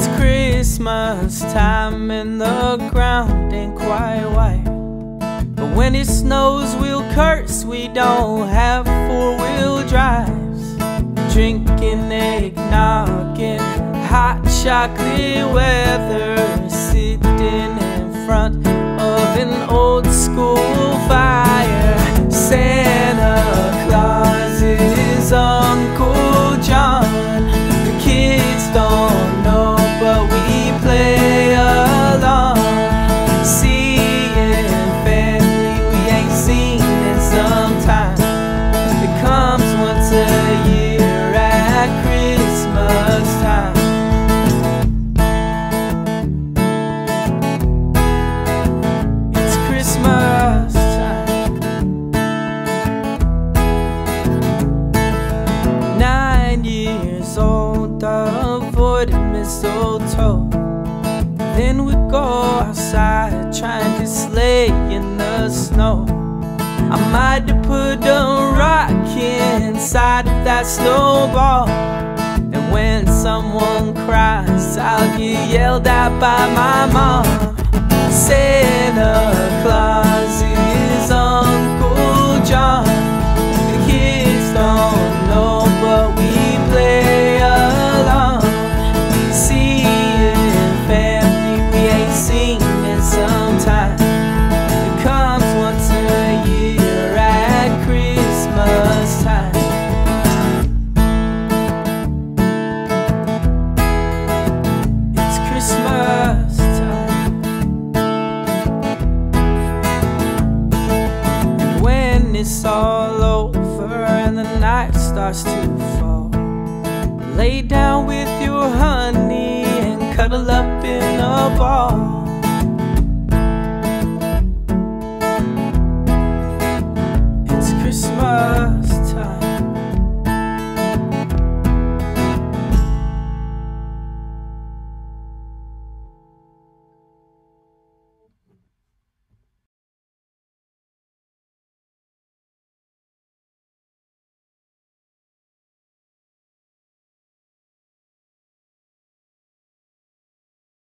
Christmas time and the ground ain't quite white. But when it snows, we'll curse we don't have four wheel drives. Drinking eggnog in hot chocolate weather, sitting in front of an old mistletoe. Then we go outside trying to sleigh in the snow. I might have put a rock inside of that snowball. And when someone cries, I'll get yelled at by my mom. Santa Claus it's all over and the night starts to fall, lay down with your honey and cuddle up in a ball.